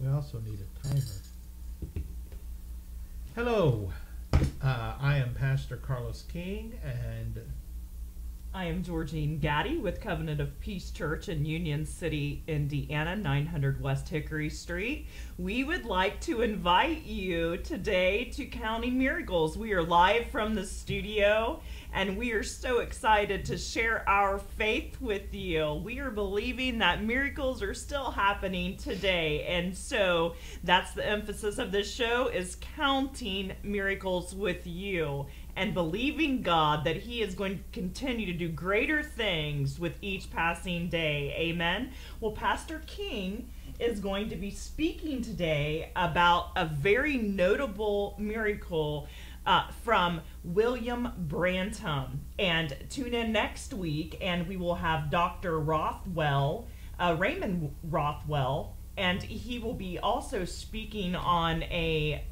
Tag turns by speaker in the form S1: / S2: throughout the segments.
S1: We also need a timer. Hello, uh, I am Pastor Carlos King, and
S2: I am Georgine Gaddy with Covenant of Peace Church in Union City, Indiana, 900 West Hickory Street. We would like to invite you today to Counting Miracles. We are live from the studio and we are so excited to share our faith with you. We are believing that miracles are still happening today. And so that's the emphasis of this show is counting miracles with you and believing God that He is going to continue to do greater things with each passing day. Amen. Well, Pastor King is going to be speaking today about a very notable miracle uh, from William Branham. And tune in next week, and we will have Dr. Rothwell, uh, Raymond Rothwell, and he will be also speaking on a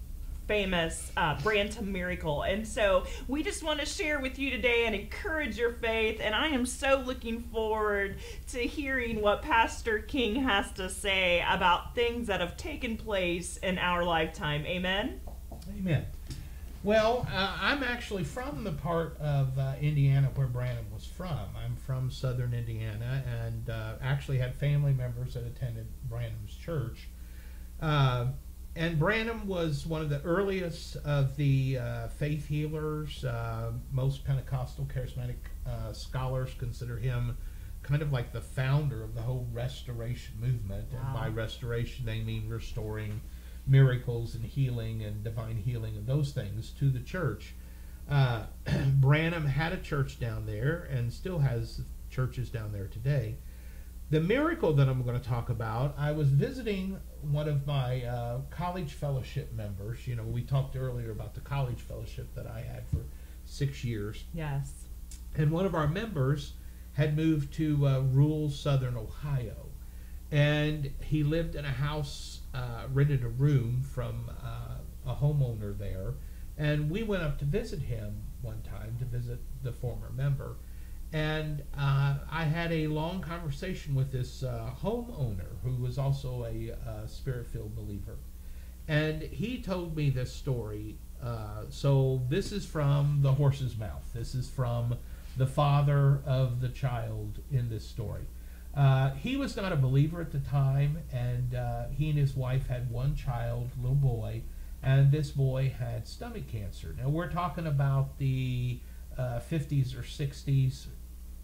S2: famous uh, Branham miracle. And so we just want to share with you today and encourage your faith. And I am so looking forward to hearing what Pastor King has to say about things that have taken place in our lifetime. Amen.
S1: Amen. Well, uh, I'm actually from the part of uh, Indiana where Branham was from. I'm from southern Indiana and uh, actually had family members that attended Branham's church. Uh, and Branham was one of the earliest of the uh, faith healers. Uh, most Pentecostal charismatic scholars consider him kind of like the founder of the whole restoration movement. Wow. And by restoration, they mean restoring miracles and healing and divine healing and those things to the church. Uh, Branham had a church down there and still has churches down there today. The miracle that I'm going to talk about, I was visiting one of my uh, college fellowship members. You know, we talked earlier about the college fellowship that I had for six years.
S2: Yes.
S1: And one of our members had moved to uh, rural southern Ohio. And he lived in a house uh, rented a room from uh, a homeowner there, and we went up to visit him one time to visit the former member. And uh, I had a long conversation with this uh, homeowner who was also a uh, spirit filled believer. And he told me this story. Uh, so, this is from the horse's mouth. This is from the father of the child in this story. Uh, he was not a believer at the time, and uh, he and his wife had one child, little boy, and this boy had stomach cancer. Now we're talking about the uh, 50s or 60s,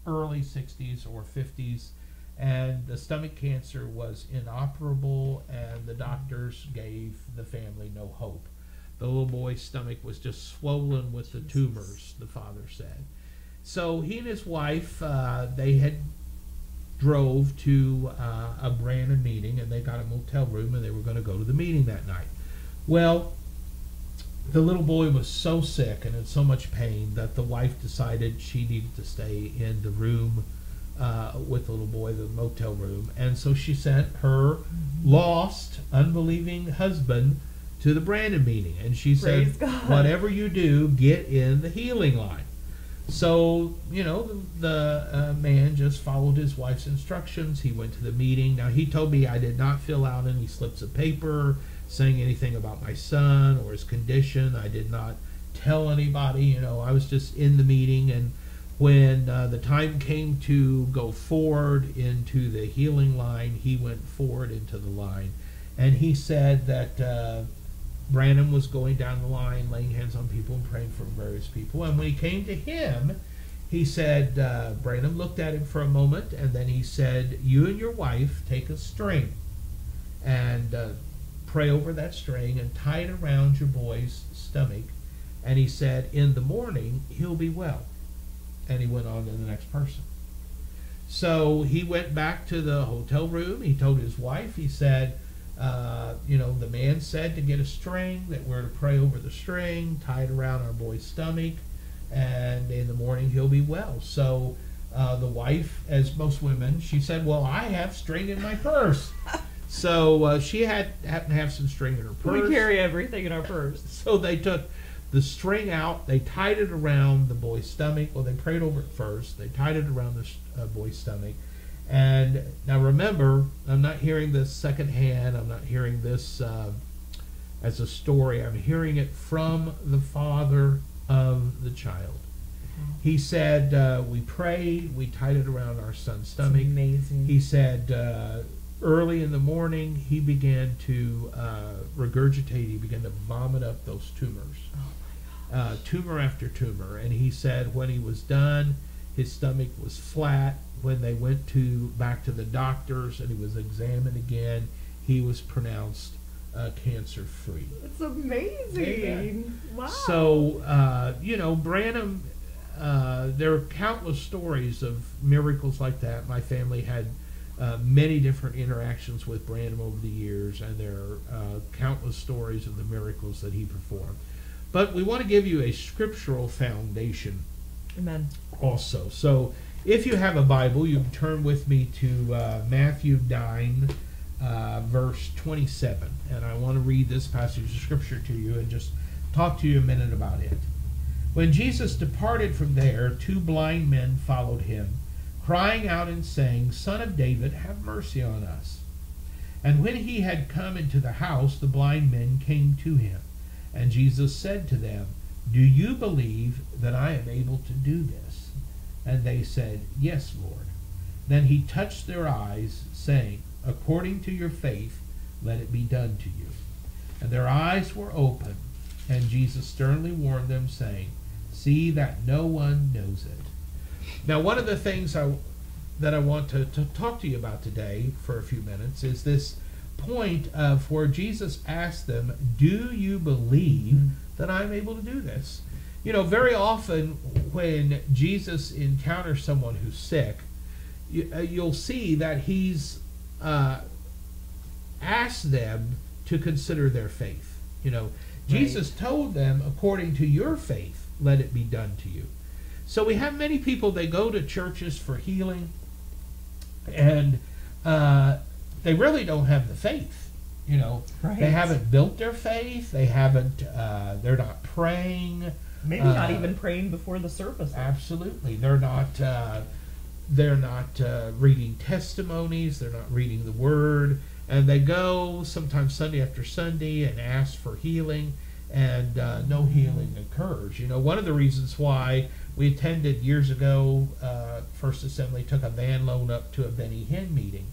S1: early 60s or 50s, and the stomach cancer was inoperable, and the doctors gave the family no hope. The little boy's stomach was just swollen with the tumors, the father said. So he and his wife, uh, they had drove to uh, a Branham meeting and they got a motel room and they were going to go to the meeting that night. Well, the little boy was so sick and in so much pain that the wife decided she needed to stay in the room uh, with the little boy, the motel room. And so she sent her lost, unbelieving husband to the Branham meeting. And she
S2: Praise
S1: said,
S2: God.
S1: Whatever you do, get in the healing line. So, you know, the, the uh, man just followed his wife's instructions. He went to the meeting. Now, he told me I did not fill out any slips of paper saying anything about my son or his condition. I did not tell anybody. You know, I was just in the meeting. And when uh, the time came to go forward into the healing line, he went forward into the line. And he said that. Uh, Branham was going down the line, laying hands on people and praying for various people. And when he came to him, he said, uh, Branham looked at him for a moment, and then he said, You and your wife take a string and uh, pray over that string and tie it around your boy's stomach. And he said, In the morning, he'll be well. And he went on to the next person. So he went back to the hotel room. He told his wife, he said, uh, you know, the man said to get a string, that we're to pray over the string, tie it around our boy's stomach, and in the morning he'll be well. So uh, the wife, as most women, she said, Well, I have string in my purse. so uh, she had happened to have some string in her purse.
S2: We carry everything in our purse.
S1: So they took the string out, they tied it around the boy's stomach. Well, they prayed over it first. They tied it around the uh, boy's stomach And now remember, I'm not hearing this secondhand. I'm not hearing this uh, as a story. I'm hearing it from the father of the child. He said, uh, We prayed, we tied it around our son's stomach.
S2: amazing.
S1: He said, uh, early in the morning, he began to uh, regurgitate, he began to vomit up those tumors,
S2: oh
S1: uh, tumor after tumor. And he said, when he was done, his stomach was flat. When they went to back to the doctors and he was examined again, he was pronounced uh, cancer free.
S2: It's amazing.
S1: Amen.
S2: Wow.
S1: So, uh, you know, Branham, uh, there are countless stories of miracles like that. My family had uh, many different interactions with Branham over the years, and there are uh, countless stories of the miracles that he performed. But we want to give you a scriptural foundation
S2: Amen.
S1: Also. So, if you have a Bible, you can turn with me to uh, Matthew 9, uh, verse 27. And I want to read this passage of Scripture to you and just talk to you a minute about it. When Jesus departed from there, two blind men followed him, crying out and saying, Son of David, have mercy on us. And when he had come into the house, the blind men came to him. And Jesus said to them, Do you believe that I am able to do this? And they said, Yes, Lord. Then he touched their eyes, saying, According to your faith, let it be done to you. And their eyes were opened, and Jesus sternly warned them, saying, See that no one knows it. Now, one of the things I, that I want to, to talk to you about today for a few minutes is this point of where Jesus asked them, Do you believe mm-hmm. that I'm able to do this? You know, very often when Jesus encounters someone who's sick, you, uh, you'll see that he's uh, asked them to consider their faith. You know, Jesus told them, according to your faith, let it be done to you. So we have many people, they go to churches for healing, and uh, they really don't have the faith. You know,
S2: Right.
S1: they haven't built their faith. They haven't. Uh, they're not praying.
S2: Maybe not
S1: uh,
S2: even praying before the service.
S1: Absolutely, they're not. Uh, they're not uh, reading testimonies. They're not reading the Word, and they go sometimes Sunday after Sunday and ask for healing, and uh, no healing occurs. You know, one of the reasons why we attended years ago, uh, First Assembly took a van loan up to a Benny Hinn meeting.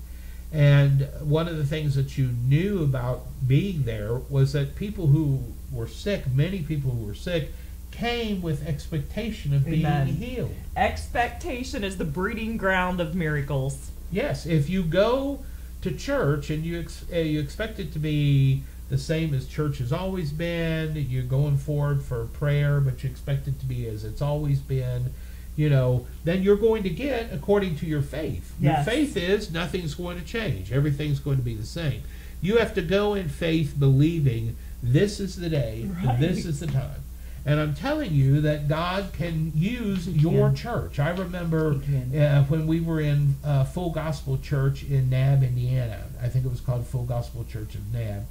S1: And one of the things that you knew about being there was that people who were sick, many people who were sick, came with expectation of being healed.
S2: Expectation is the breeding ground of miracles.
S1: Yes, if you go to church and you ex- uh, you expect it to be the same as church has always been, you're going forward for prayer, but you expect it to be as it's always been, you know, then you're going to get according to your faith.
S2: Yes.
S1: Your faith is nothing's going to change. Everything's going to be the same. You have to go in faith believing this is the day,
S2: Right.
S1: this is the time. And I'm telling you that God can use your church. I remember uh, when we were in uh, Full Gospel Church in Nabb, Indiana. I think it was called Full Gospel Church of Nabb.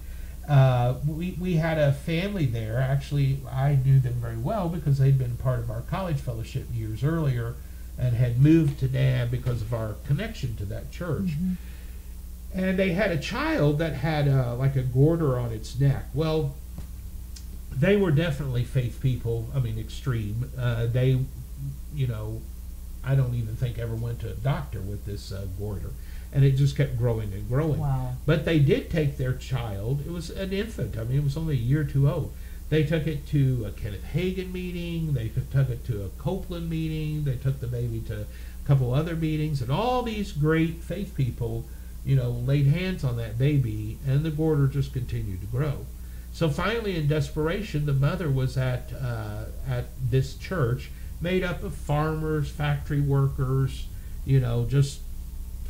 S1: Uh, we, we had a family there. Actually, I knew them very well because they'd been part of our college fellowship years earlier and had moved to Nabb because of our connection to that church. And they had a child that had uh, like a goiter on its neck. Well, they were definitely faith people. I mean, extreme. Uh, they, you know, I don't even think ever went to a doctor with this uh, goiter, and it just kept growing and growing.
S2: Wow.
S1: But they did take their child. It was an infant. I mean, it was only a year or two old. They took it to a Kenneth Hagin meeting. They took it to a Copeland meeting. They took the baby to a couple other meetings, and all these great faith people, you know, laid hands on that baby, and the goiter just continued to grow. So finally, in desperation, the mother was at uh, at this church, made up of farmers, factory workers, you know, just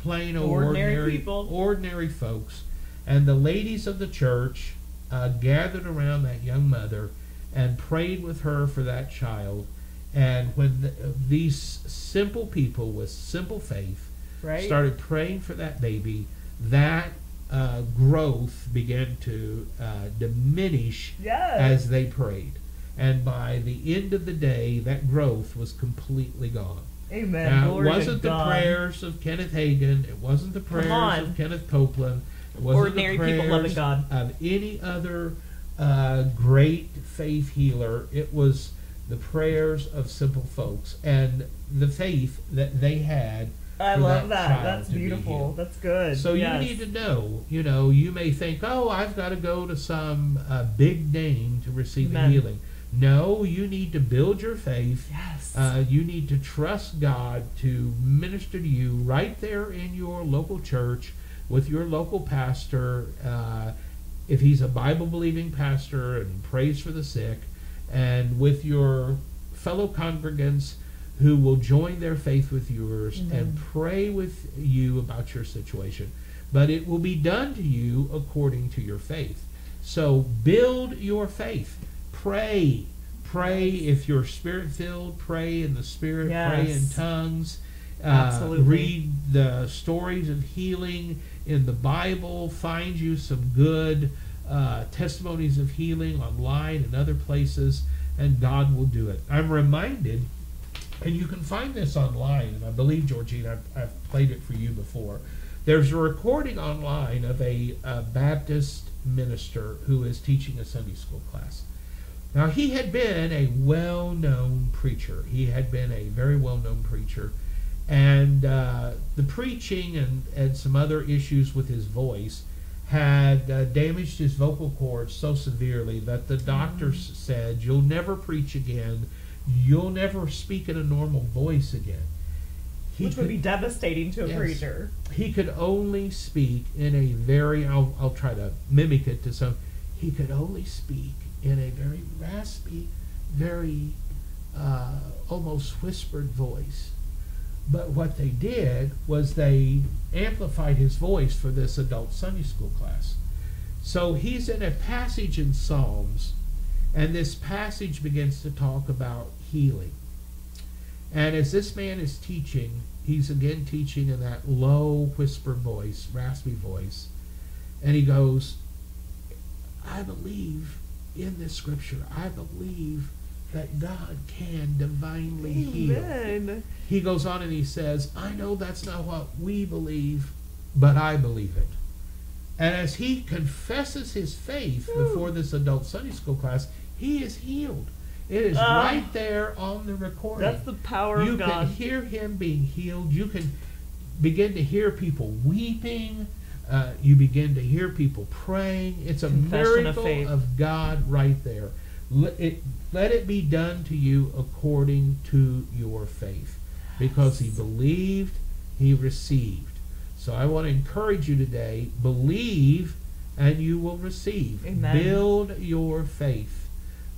S1: plain
S2: Ordinary
S1: ordinary,
S2: people.
S1: ordinary folks. And the ladies of the church uh, gathered around that young mother and prayed with her for that child. And when the, these simple people with simple faith
S2: Right?
S1: started praying for that baby, that uh, growth began to uh, diminish
S2: yes.
S1: as they prayed. And by the end of the day, that growth was completely gone.
S2: Amen.
S1: Now, it
S2: Glory
S1: wasn't the
S2: God.
S1: prayers of Kenneth Hagin. It wasn't the prayers of Kenneth Copeland. It wasn't
S2: Ordinary
S1: the
S2: people loving
S1: prayers
S2: God.
S1: of any other uh, great faith healer. It was the prayers of simple folks and the faith that they had.
S2: I love
S1: that
S2: that. That's
S1: to be
S2: beautiful. That's good.
S1: So
S2: Yes.
S1: you need to know. You know, you may think, "Oh, I've got to go to some uh, big name to receive a
S2: Amen.
S1: healing." No, you need to build your faith.
S2: Yes.
S1: Uh, you need to trust God to minister to you right there in your local church with your local pastor. Uh, if he's a Bible believing pastor and prays for the sick, and with your fellow congregants who will join their faith with yours and pray with you about your situation. But it will be done to you according to your faith. So build your faith. Pray. Pray if you're spirit filled, pray in the spirit, pray in tongues. Uh,
S2: Absolutely.
S1: read the stories of healing in the Bible. Find you some good uh, testimonies of healing online and other places, and God will do it. I'm reminded, and you can find this online, and I believe, Georgine, I've, I've played it for you before. There's a recording online of a, a Baptist minister who is teaching a Sunday school class. Now, he had been a well known preacher. He had been a very well known preacher. And uh, the preaching and, and some other issues with his voice had uh, damaged his vocal cords so severely that the doctors said, You'll never preach again. You'll never speak in a normal voice again. He
S2: Which would be devastating to a
S1: Yes.
S2: preacher.
S1: he could only speak in a very I'll, I'll try to mimic it to some he could only speak in a very raspy very uh, almost whispered voice but what they did was they amplified his voice for this adult sunday school class so he's in a passage in psalms and this passage begins to talk about healing and as this man is teaching, he's again teaching in that low whisper voice, raspy voice. And he goes, I believe in this scripture. I believe that God can divinely heal. He goes on and he says, I know that's not what we believe, but I believe it. And as he confesses his faith
S2: Whew.
S1: before this adult Sunday school class, he is healed. It is
S2: Ah.
S1: right there on the recording
S2: That's the power
S1: you
S2: of God.
S1: You can hear him being healed. You can begin to hear people weeping. Uh, you begin to hear people praying. It's a
S2: Confession of
S1: miracle
S2: faith.
S1: of God right there. Let it, let it be done to you according to your faith. Because he believed, he received. So I want to encourage you today believe and you will receive.
S2: Amen.
S1: Build your faith.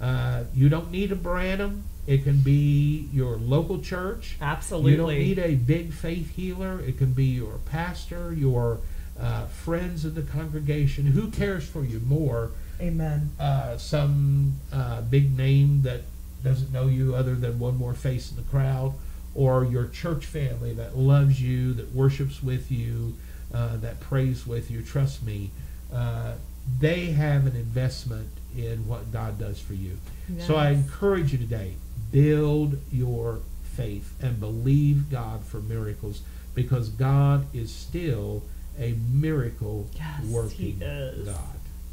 S1: Uh, you don't need a Branham. It can be your local church.
S2: Absolutely.
S1: You don't need a big faith healer. It can be your pastor, your uh, friends in the congregation. Who cares for you more?
S2: Amen.
S1: Uh, some uh, big name that doesn't know you other than one more face in the crowd, or your church family that loves you, that worships with you, uh, that prays with you. Trust me, uh, they have an investment in what God does for you. So I encourage you today, build your faith and believe God for miracles because God is still a miracle
S2: Yes,
S1: working. God.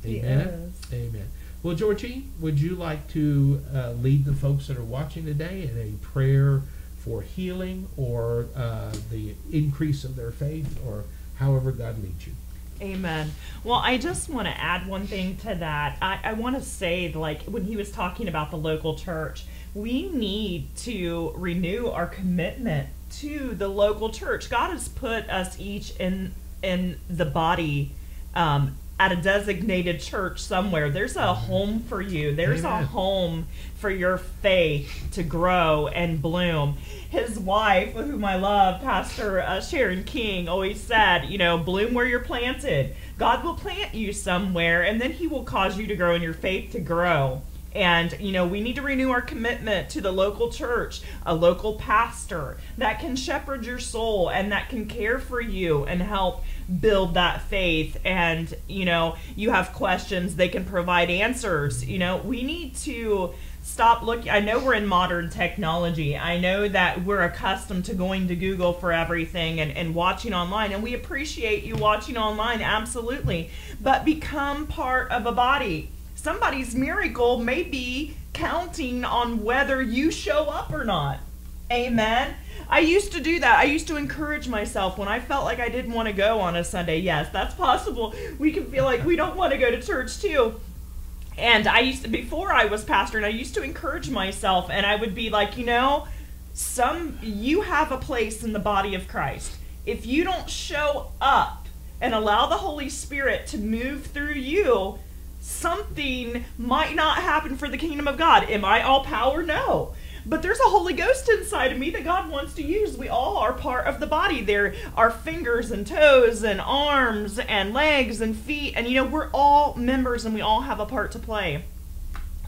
S1: Amen. Amen. Well, Georgie, would you like to uh, lead the folks that are watching today in a prayer for healing or uh, the increase of their faith or however God leads you?
S2: Amen. Well, I just want to add one thing to that. I, I want to say, like, when he was talking about the local church, we need to renew our commitment to the local church. God has put us each in in the body um, at a designated church somewhere. There's a home for you. There's
S1: Amen.
S2: a home for your faith to grow and bloom. His wife, whom I love, Pastor uh, Sharon King, always said, you know, bloom where you're planted. God will plant you somewhere, and then He will cause you to grow, and your faith to grow. And, you know, we need to renew our commitment to the local church, a local pastor that can shepherd your soul and that can care for you and help build that faith. And, you know, you have questions, they can provide answers. You know, we need to stop looking. I know we're in modern technology. I know that we're accustomed to going to Google for everything and, and watching online, and we appreciate you watching online, absolutely. But become part of a body. Somebody's miracle may be counting on whether you show up or not. Amen. I used to do that. I used to encourage myself when I felt like I didn't want to go on a Sunday. Yes, that's possible. We can feel like we don't want to go to church too. And I used to, before I was pastor, and I used to encourage myself, and I would be like, you know, some, you have a place in the body of Christ. If you don't show up and allow the Holy Spirit to move through you, something might not happen for the kingdom of God. Am I all power? No. But there's a Holy Ghost inside of me that God wants to use. We all are part of the body. There are fingers and toes and arms and legs and feet. And, you know, we're all members and we all have a part to play.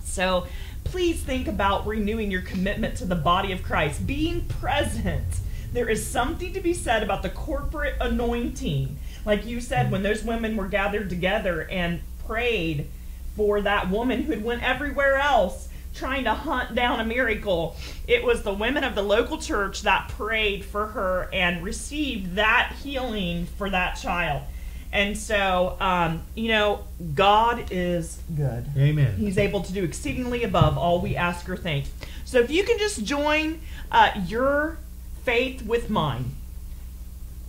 S2: So please think about renewing your commitment to the body of Christ, being present. There is something to be said about the corporate anointing. Like you said, when those women were gathered together and prayed for that woman who had went everywhere else trying to hunt down a miracle. It was the women of the local church that prayed for her and received that healing for that child. And so, um, you know, God is good.
S1: Amen.
S2: He's able to do exceedingly above all we ask or think. So if you can just join uh, your faith with mine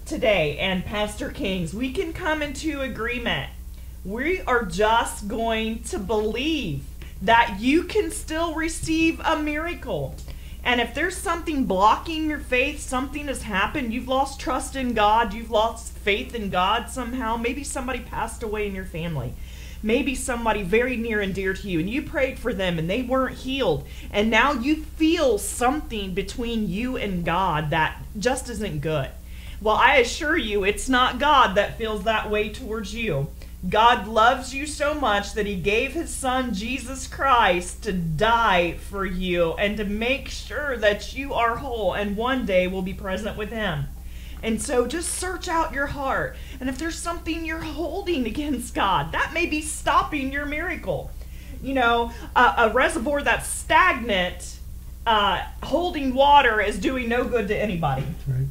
S2: today and Pastor King's, we can come into agreement. We are just going to believe that you can still receive a miracle. And if there's something blocking your faith, something has happened, you've lost trust in God, you've lost faith in God somehow, maybe somebody passed away in your family. Maybe somebody very near and dear to you, and you prayed for them and they weren't healed. And now you feel something between you and God that just isn't good. Well, I assure you, it's not God that feels that way towards you. God loves you so much that he gave his son Jesus Christ to die for you and to make sure that you are whole and one day will be present with him. And so just search out your heart. And if there's something you're holding against God, that may be stopping your miracle. You know, a, a reservoir that's stagnant, uh, holding water is doing no good to anybody.
S1: That's right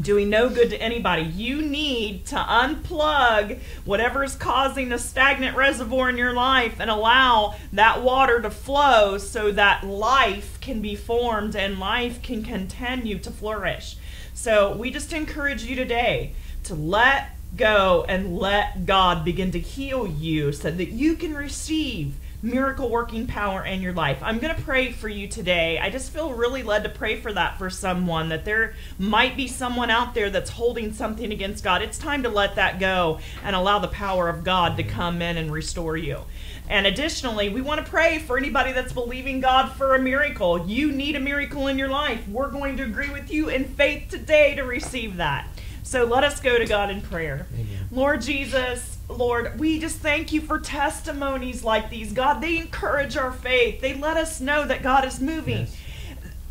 S2: doing no good to anybody. You need to unplug whatever is causing a stagnant reservoir in your life and allow that water to flow so that life can be formed and life can continue to flourish. So we just encourage you today to let go and let God begin to heal you so that you can receive miracle working power in your life. I'm going to pray for you today. I just feel really led to pray for that for someone, that there might be someone out there that's holding something against God. It's time to let that go and allow the power of God to come in and restore you. And additionally, we want to pray for anybody that's believing God for a miracle. You need a miracle in your life. We're going to agree with you in faith today to receive that. So let us go to God in prayer. Amen. Lord Jesus, Lord, we just thank you for testimonies like these. God, they encourage our faith. They let us know that God is moving. Yes.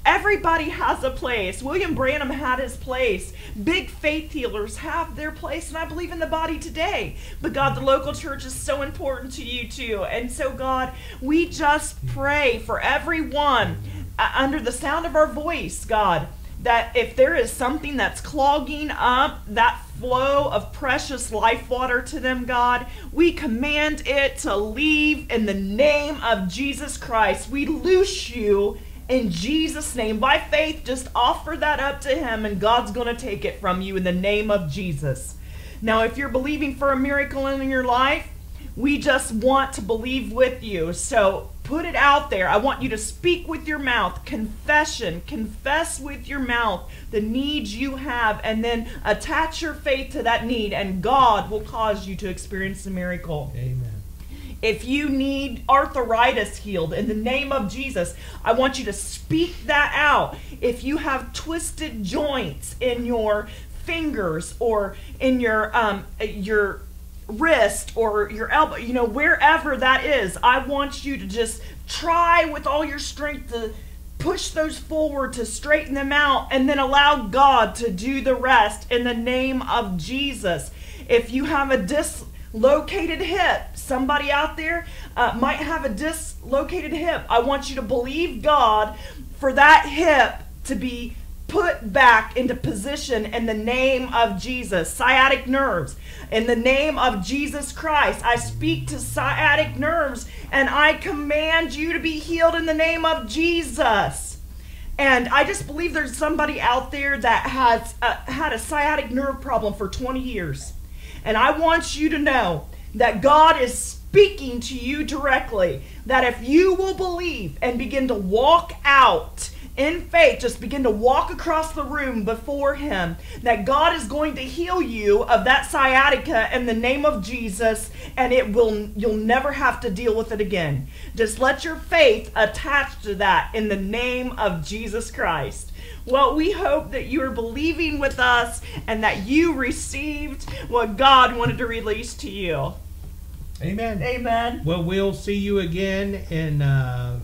S2: Everybody has a place. William Branham had his place. Big faith healers have their place, and I believe in the body today. But God, the local church is so important to you too. And so, God, we just pray for everyone uh, under the sound of our voice, God that if there is something that's clogging up that flow of precious life water to them, God, we command it to leave in the name of Jesus Christ. We loose you in Jesus' name. By faith, just offer that up to Him, and God's going to take it from you in the name of Jesus. Now, if you're believing for a miracle in your life, we just want to believe with you. So put it out there. I want you to speak with your mouth, confession, confess with your mouth the needs you have, and then attach your faith to that need, and God will cause you to experience a miracle.
S1: Amen.
S2: If you need arthritis healed in the name of Jesus, I want you to speak that out. If you have twisted joints in your fingers or in your um, your wrist or your elbow, you know, wherever that is, I want you to just try with all your strength to push those forward to straighten them out and then allow God to do the rest in the name of Jesus. If you have a dislocated hip. Somebody out there uh, might have a dislocated hip. I want you to believe God for that hip to be put back into position in the name of Jesus. Sciatic nerves, in the name of Jesus Christ. I speak to sciatic nerves and I command you to be healed in the name of Jesus. And I just believe there's somebody out there that has uh, had a sciatic nerve problem for 20 years. And I want you to know that God is speaking to you directly. That if you will believe and begin to walk out in faith, just begin to walk across the room before Him, that God is going to heal you of that sciatica in the name of Jesus, and it will you'll never have to deal with it again. Just let your faith attach to that in the name of Jesus Christ. Well, we hope that you are believing with us and that you received what God wanted to release to you.
S1: Amen.
S2: Amen.
S1: Well, we'll see you again in uh,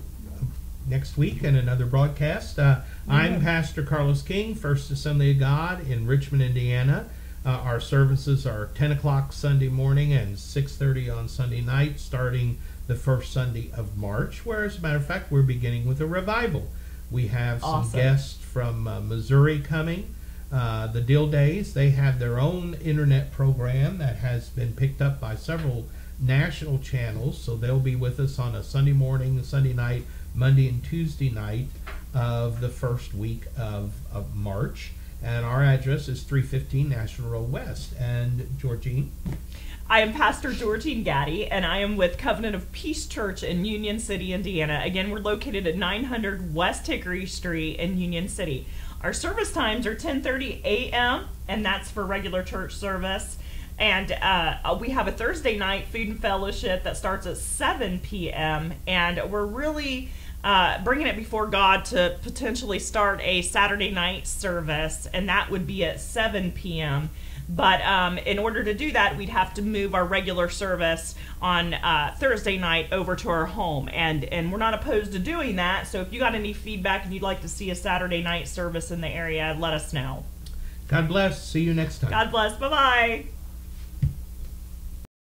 S1: next week in another broadcast. Uh, I'm Pastor Carlos King, First Assembly of God in Richmond, Indiana. Uh, our services are 10 o'clock Sunday morning and 6:30 on Sunday night, starting the first Sunday of March. Where, as a matter of fact, we're beginning with a revival. We have some
S2: Awesome.
S1: guests from uh, Missouri coming. Uh, the Dill Days, they have their own internet program that has been picked up by several national channels. So they'll be with us on a Sunday morning, Sunday night, Monday, and Tuesday night of the first week of, of March. And our address is 315 National Road West. And Georgine?
S2: I am Pastor Georgine Gaddy, and I am with Covenant of Peace Church in Union City, Indiana. Again, we're located at 900 West Hickory Street in Union City. Our service times are 10:30 a.m., and that's for regular church service. And uh, we have a Thursday night food and fellowship that starts at 7 p.m. And we're really uh, bringing it before God to potentially start a Saturday night service, and that would be at 7 p.m. But um, in order to do that, we'd have to move our regular service on uh, Thursday night over to our home, and and we're not opposed to doing that. So if you got any feedback and you'd like to see a Saturday night service in the area, let us know.
S1: God bless. See you next time.
S2: God bless. Bye bye.